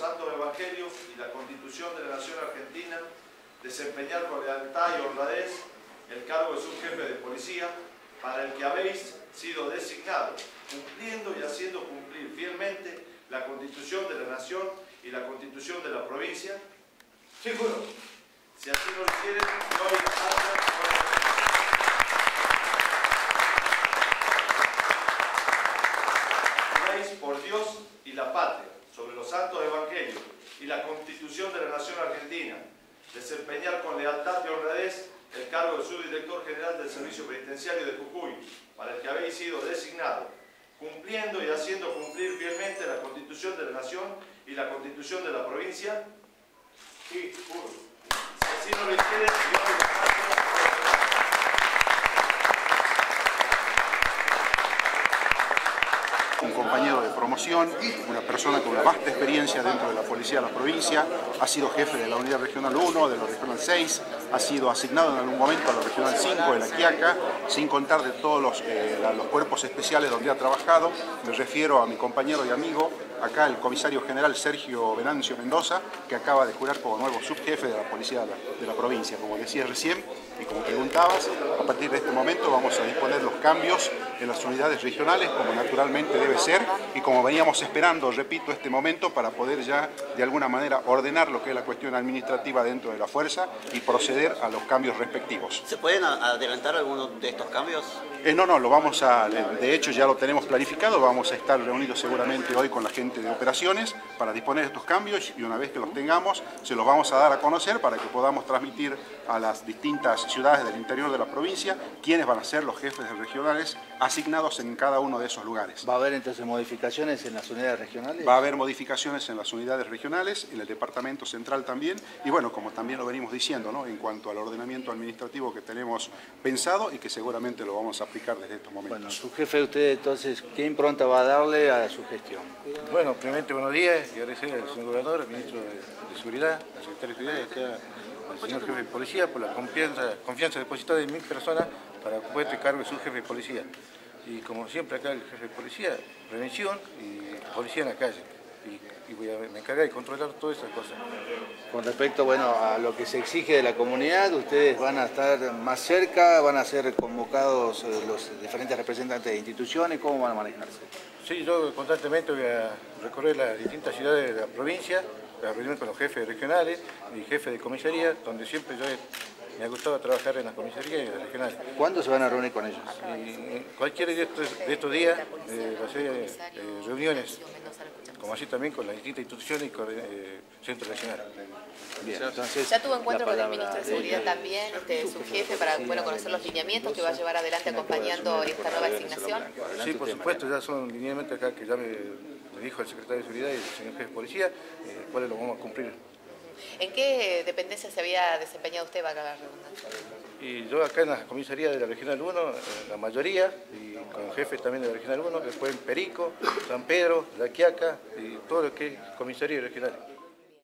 santos evangelios y la constitución de la nación argentina, desempeñar con lealtad y honradez el cargo de subjefe de policía para el que habéis sido designados, cumpliendo y haciendo cumplir fielmente la constitución de la nación y la constitución de la provincia. Sí, juro. Si así lo quieren, doy acta Juráis por Dios y la patria, sobre los santos evangelios y la constitución de la nación argentina, desempeñar con lealtad y honradez el cargo de subdirector general del Servicio Penitenciario de Jujuy, para el que habéis sido designado, cumpliendo y haciendo cumplir fielmente la constitución de la nación y la constitución de la provincia. Juro. Si no lo quieren, yo lo un compañero de promoción, una persona con una vasta experiencia dentro de la policía de la provincia, ha sido jefe de la unidad regional 1, de la regional 6, ha sido asignado en algún momento a la regional 5 de la Quiaca, sin contar de todos los, eh, los cuerpos especiales donde ha trabajado. Me refiero a mi compañero y amigo, acá el comisario general Sergio Venancio Mendoza, que acaba de jurar como nuevo subjefe de la policía de la, de la provincia. Como decía recién y como preguntabas, a partir de este momento vamos a disponer los cambios en las unidades regionales, como naturalmente debe ser, y como veníamos esperando, repito, este momento para poder ya de alguna manera ordenar lo que es la cuestión administrativa dentro de la fuerza y proceder a los cambios respectivos. ¿Se pueden adelantar algunos de estos cambios? Eh, no, no, lo vamos a, de hecho ya lo tenemos planificado, vamos a estar reunidos seguramente hoy con la gente de operaciones para disponer de estos cambios y una vez que los tengamos se los vamos a dar a conocer para que podamos transmitir a las distintas ciudades del interior de la provincia quiénes van a ser los jefes regionales asignados en cada uno de esos lugares. ¿Va a haber entonces modificaciones en las unidades regionales? Va a haber modificaciones en las unidades regionales, en el departamento central también y bueno, como también lo venimos diciendo, ¿no? en cuanto al ordenamiento administrativo que tenemos pensado y que seguramente lo vamos a aplicar desde estos momentos. Bueno, su jefe de usted entonces, ¿qué impronta va a darle a su gestión? Bueno, primeramente buenos días y agradecer al señor gobernador, al ministro de, Seguridad, al secretario de Seguridad y acá al señor jefe de policía por la confianza, confianza depositada en mil personas para ocupar este cargo de su jefe de policía. Y como siempre acá el jefe de policía, prevención y policía en la calle. Y, y voy a, me encargar de controlar todas esas cosas. Con respecto bueno, a lo que se exige de la comunidad, ustedes van a estar más cerca, van a ser convocados eh, los diferentes representantes de instituciones, ¿cómo van a manejarse? Sí, yo constantemente voy a recorrer las distintas ciudades de la provincia, a reunirme con los jefes regionales y jefes de comisaría, donde siempre yo he, me ha gustado trabajar en las comisarías y en las regionales. ¿Cuándo se van a reunir con ellos? Y cualquiera de estos, de estos días eh, va a ser eh, reuniones, como así también con las distintas instituciones y con el eh, Centro Nacional. Bien, entonces, Ya tuvo encuentro la con el ministro de Seguridad también, este, su jefe, para bueno, conocer los lineamientos que va a llevar adelante acompañando esta nueva asignación. Sí, por supuesto, ya son lineamientos acá que ya me, me dijo el secretario de Seguridad y el señor jefe de policía, eh, cuáles los vamos a cumplir. ¿En qué dependencia se había desempeñado usted, va a la redundancia? Y yo acá en las comisarías de la Regional 1, eh, la mayoría, y con jefes también de la Regional 1, después en Perico, San Pedro, La Quiaca y todo lo que es comisaría regional.